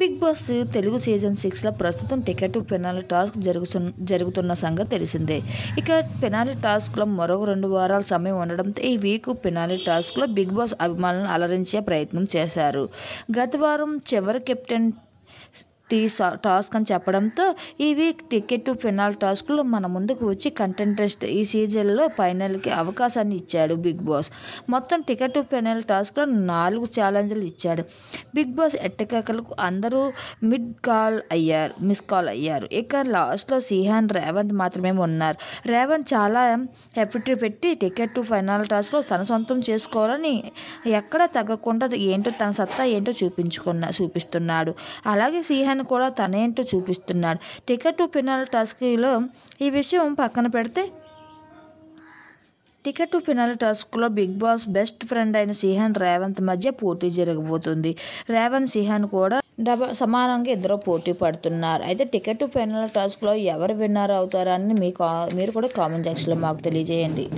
Big boss Telugu season సిక్స్లో ప్రస్తుతం ticket పెనాలి task జరుగుతున్న జరుగుతున్న సంగతి తెలిసిందే. ఇక పెనాలి టాస్క్లో మరొక రెండు వారాల సమయం ఉండడంతో ఈ వీక్ పెనాలి టాస్క్లో బిగ్ బాస్ అభిమానులను అలరించే ప్రయత్నం చేశారు. గత వారం చివరి కెప్టెన్ టీ సా- టాస్క్ అని చెప్పడంతో ఇవి టికెట్ టు ఫినాల్ టాస్క్లో మన ముందుకు వచ్చి కంటెంటెస్ట్ ఈ సీజన్లో ఫైనల్కి అవకాశాన్ని ఇచ్చాడు బిగ్ బాస్. మొత్తం టికెట్ టు ఫినాల్ టాస్క్లో నాలుగు ఛాలెంజ్లు ఇచ్చాడు. బిగ్ బాస్ ఎట్టకేకలకు అందరూ మిడ్ కాల్ అయ్యారు మిస్ కాల్ అయ్యారు. ఇక లాస్ట్లో సిహాన్ రేవంత్ మాత్రమే ఉన్నారు. రేవంత్ చాలా ఎఫర్ట్ పెట్టి టికెట్ టు ఫైనల్ టాస్క్లో తన సొంతం చేసుకోవాలని ఎక్కడ తగ్గకుండా ఏంటో తన సత్తా ఏంటో చూపించుకున్నా చూపిస్తున్నాడు. అలాగే సిహాన్ కూడా తనేంటో చూపిస్తున్నాడు. టికెట్ టు టాస్క్లో ఈ విషయం పక్కన పెడితే టికెట్ టు ఫినాల్ టాస్క్లో బిగ్ బాస్ బెస్ట్ ఫ్రెండ్ అయిన సిహాన్ రేవంత్ మధ్య పోటీ జరగబోతుంది. రేవంత్ సిహాన్ కూడా డబ సమానంగా ఇద్దరు పోటీ పడుతున్నారు. అయితే టికెట్ టు ఫైనల్ టాస్క్లో ఎవరు విన్నర్ అవుతారని మీకు మీరు కూడా కామెంట్ సెక్షన్లో మాకు తెలియజేయండి.